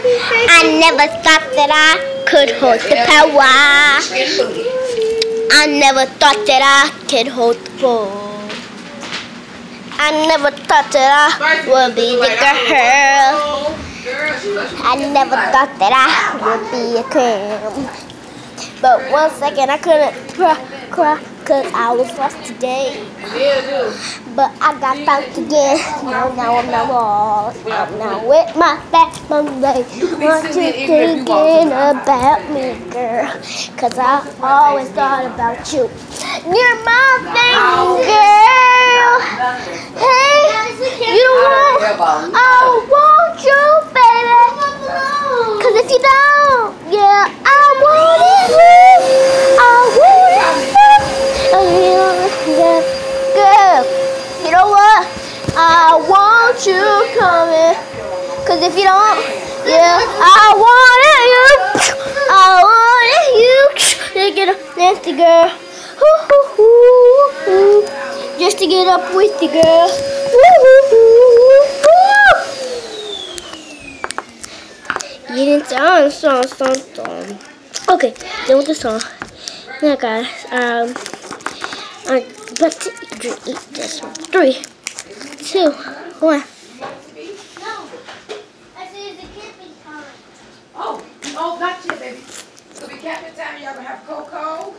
I never thought that I could hold the power. I never thought that I could hold the ball. I never thought that I would be the girl. I never thought that I would be a queen. But one second I couldn't cry, cry, cause I was lost today. But I got found again. Now, now I'm not lost. I'm now with my family. What you thinking about me, girl? Cause I always thought about you. You're my thing, girl. Hey, Cause if you don't, yeah, I want. You, I want. You, to get girl. Ooh, ooh, ooh, ooh. Just to get up with the girl. Didn't sound song, song, song. Okay, then with the song. Now, guys, um, I'm about to eat this one. Three, two, one. Oh, not yet, baby. It'll be camping time. Y'all gonna have cocoa.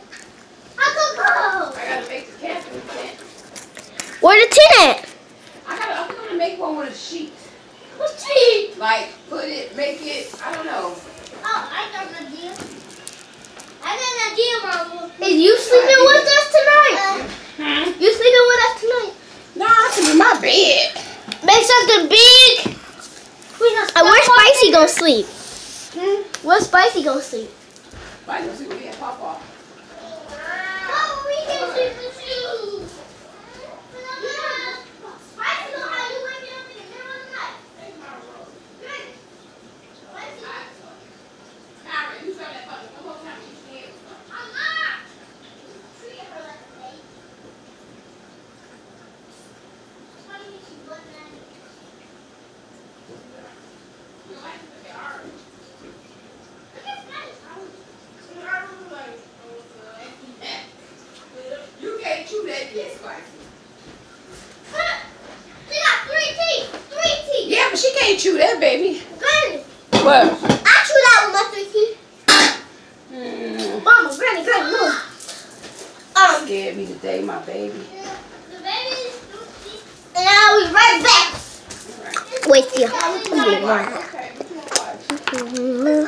I gotta make the camping tent. Where the tin at? I gotta, I'm gonna make one with a sheet. What's sheet? Like, put it, make it, I don't know. Oh, I got an idea. I got an idea, Mama. Is you sleeping with us tonight? Hmm? You sleeping with us tonight? No, I can in my bed. Make something big. And where Spicy gonna sleep? Hmm? Where Spicy gonna sleep? Why don't you get pop off? Karen, you saw that button. One more time. You can't. You like it? Okay, all right. You can't chew that yet, Spicy. Yeah, but she can't chew that, baby. What? Mm, Mama, granny, granny, move. scared me today, my baby. And I'll be right back. With you. I'll be right. Okay, we can watch.